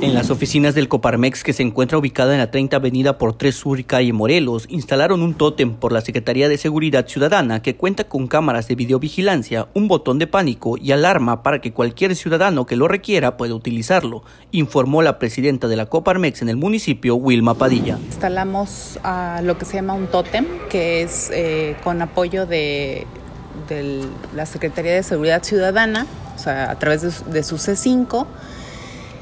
En las oficinas del Coparmex, que se encuentra ubicada en la 30 Avenida por 3 Sur y calle Morelos, instalaron un tótem por la Secretaría de Seguridad Ciudadana que cuenta con cámaras de videovigilancia, un botón de pánico y alarma para que cualquier ciudadano que lo requiera pueda utilizarlo, informó la presidenta de la Coparmex en el municipio, Wilma Padilla. Instalamos uh, lo que se llama un tótem, que es eh, con apoyo de, la Secretaría de Seguridad Ciudadana, a través de, de su C5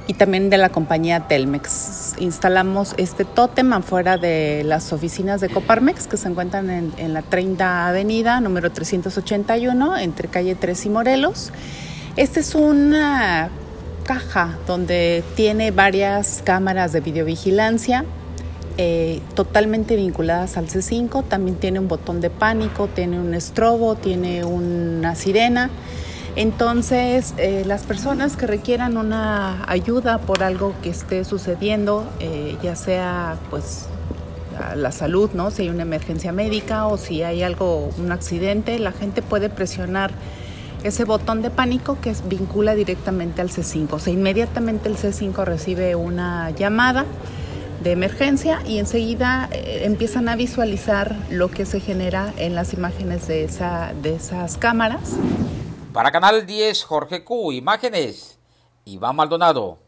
y también de la compañía Telmex. Instalamos este tótem afuera de las oficinas de Coparmex que se encuentran en, en, la 30 Avenida, número 381, entre calle 3 y Morelos. Esta es una caja donde tiene varias cámaras de videovigilancia. Eh, totalmente vinculadas al C5, también tiene un botón de pánico, tiene un estrobo, tiene una sirena. Entonces, eh, las personas que requieran una ayuda por algo que esté sucediendo, eh, ya sea pues la salud, ¿no? Si hay una emergencia médica o si hay algo, un accidente, la gente puede presionar ese botón de pánico que vincula directamente al C5. O sea, inmediatamente el C5 recibe una llamada de emergencia y enseguida eh, empiezan a visualizar lo que se genera en las imágenes de, esa, de esas cámaras. Para Canal 10, Jorge Q, imágenes, Iván Maldonado.